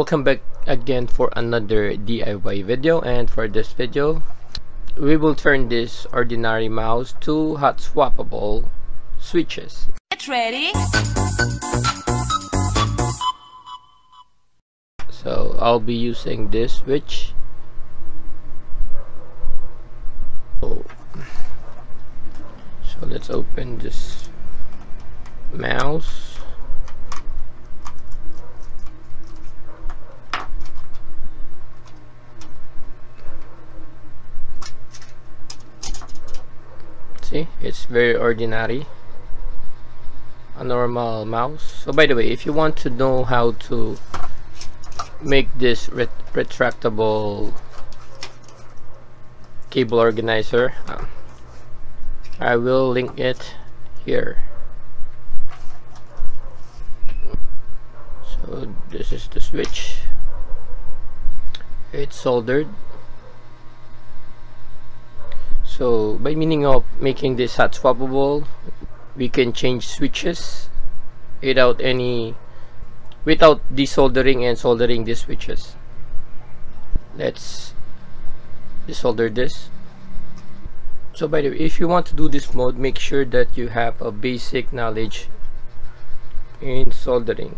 welcome back again for another DIY video and for this video we will turn this ordinary mouse to hot swappable switches. Get ready. so I'll be using this switch. So, so let's open this mouse very ordinary. A normal mouse. So by the way if you want to know how to make this ret retractable cable organizer um, I will link it here. So this is the switch. It's soldered so by meaning of making this hot swappable we can change switches without any without desoldering and soldering these switches. Let's desolder this. So by the way if you want to do this mode make sure that you have a basic knowledge in soldering.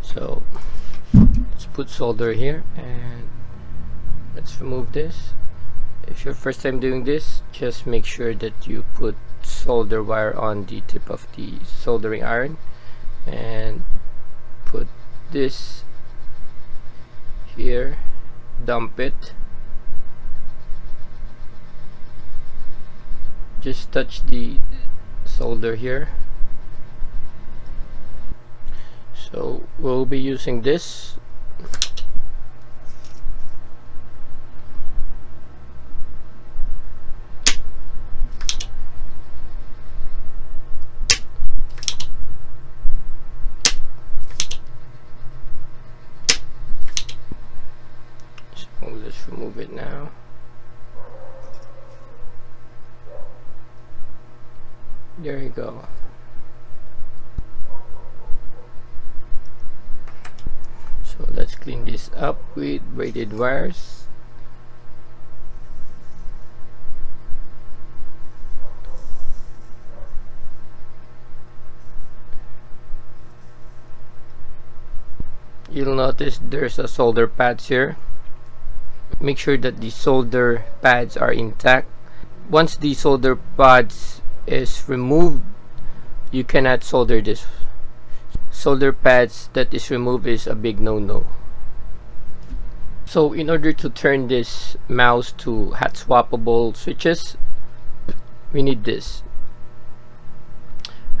So let's put solder here and let's remove this if your first time doing this just make sure that you put solder wire on the tip of the soldering iron and put this here dump it. Just touch the solder here. So we'll be using this so let's remove it there you go. So let's clean this up with braided wires. You'll notice there's a solder pads here make sure that the solder pads are intact. Once the solder pads is removed you cannot solder this. Solder pads that is removed is a big no-no. So in order to turn this mouse to hot swappable switches we need this.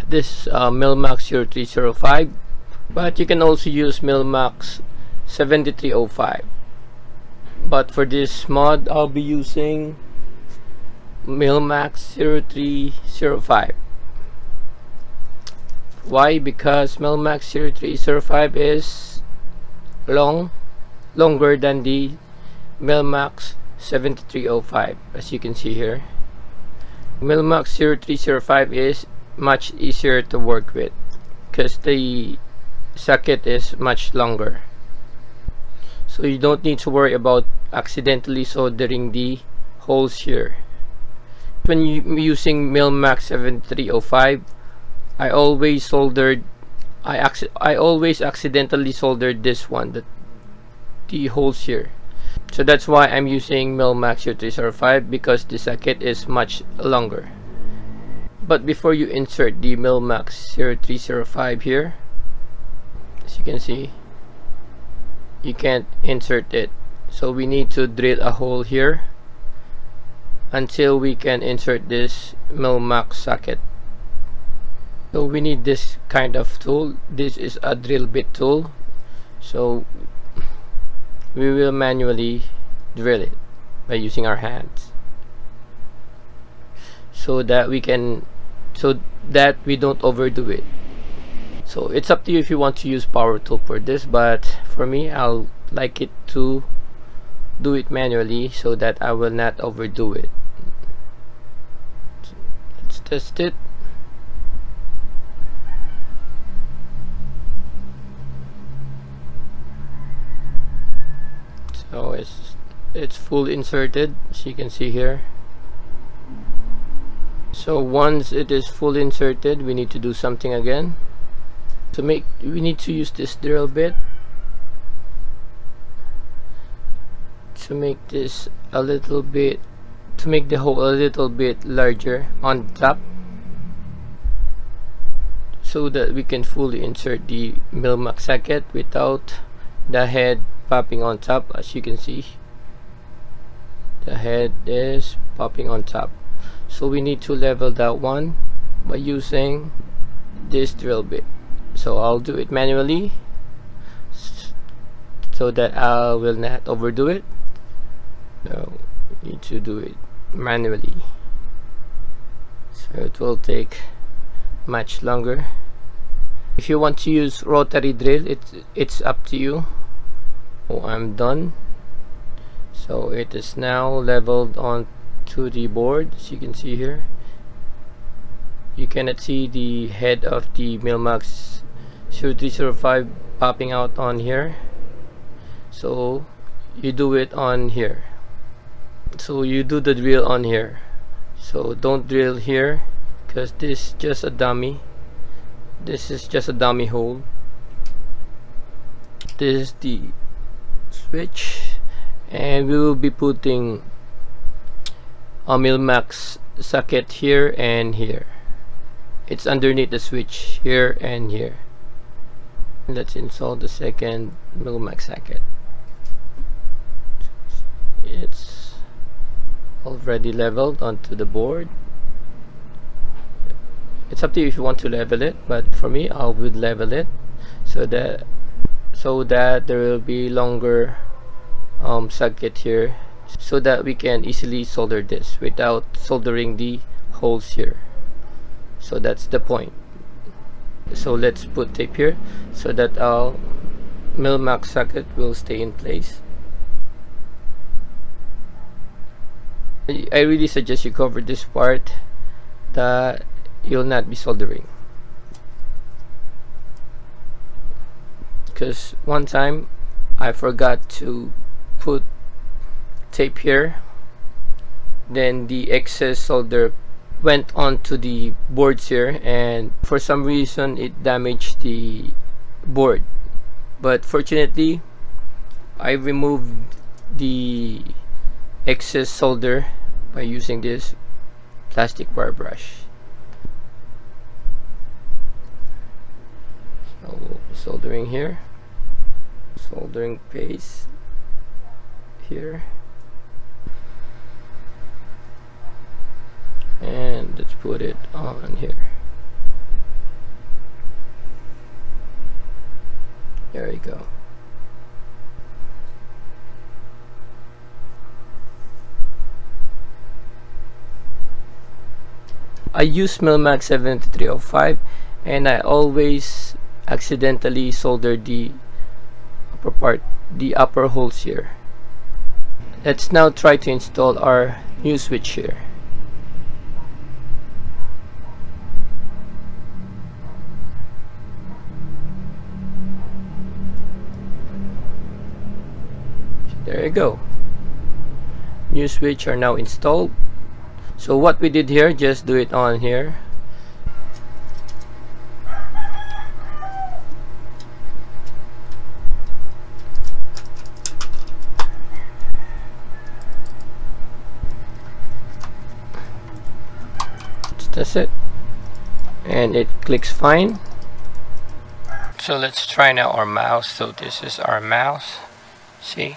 This uh, Mill-Max 0305 but you can also use Mill-Max 7305 but for this mod I'll be using Mill-Max 0305 why? Because Mill-Max 0305 is long longer than the Mill-Max 7305 as you can see here. Mill-Max 0305 is much easier to work with because the socket is much longer so you don't need to worry about accidentally soldering the holes here. When using Mill-Max 7305 I always soldered I I always accidentally soldered this one the, the holes here. So that's why I'm using Mill-Max 0305 because the socket is much longer. But before you insert the Mill-Max 0305 here as you can see you can't insert it. So we need to drill a hole here until we can insert this Mill-Max socket. So we need this kind of tool. This is a drill bit tool. So we will manually drill it by using our hands. So that we can so that we don't overdo it so it's up to you if you want to use power tool for this but for me I'll like it to do it manually so that I will not overdo it. Let's test it. So it's it's fully inserted as you can see here. So once it is fully inserted we need to do something again to make we need to use this drill bit to make this a little bit to make the hole a little bit larger on top so that we can fully insert the Mill-Max socket without the head popping on top as you can see. The head is popping on top. So we need to level that one by using this drill bit so I'll do it manually so that I will not overdo it. So need to do it manually. So it will take much longer. If you want to use rotary drill it's it's up to you. Oh I'm done. So it is now leveled on to the board as you can see here. You cannot see the head of the Mill-Max 0305 popping out on here. So you do it on here. So you do the drill on here. So don't drill here because this is just a dummy. This is just a dummy hole. This is the switch and we will be putting a Mill-Max socket here and here. It's underneath the switch here and here let's install the second Mill-Max socket. It's already leveled onto the board. It's up to you if you want to level it but for me I would level it so that so that there will be longer um, socket here so that we can easily solder this without soldering the holes here. So that's the point so let's put tape here so that our Mill-Max socket will stay in place. I really suggest you cover this part that you'll not be soldering. Because one time I forgot to put tape here then the excess solder went onto the boards here and for some reason it damaged the board. But fortunately I removed the excess solder by using this plastic wire brush. So soldering here soldering paste here and let's put it on here. There you go. I use Mill-Max 7305 and I always accidentally solder the upper part the upper holes here. Let's now try to install our new switch here you go. New switch are now installed. So what we did here just do it on here. That's it. And it clicks fine. So let's try now our mouse. So this is our mouse. See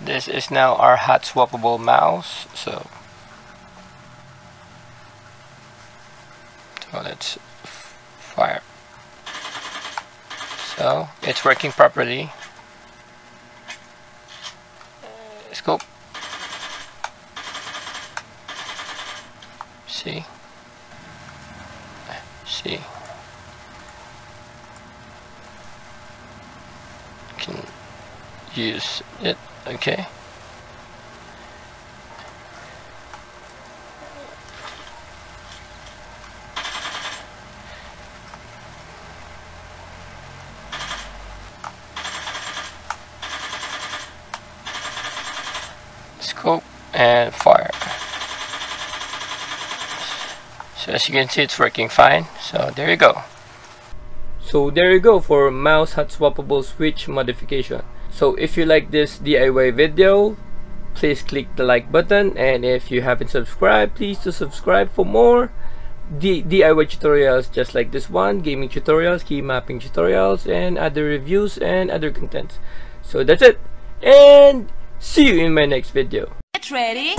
this is now our hot swappable mouse so. So let's fire. So it's working properly. Uh, Scope see? See? Can use it okay. Scope and fire. So as you can see it's working fine. So there you go. So there you go for mouse hot swappable switch modification so if you like this DIY video please click the like button. And if you haven't subscribed please to subscribe for more D DIY tutorials just like this one. Gaming tutorials key mapping tutorials and other reviews and other contents. So that's it. And see you in my next video. Get ready.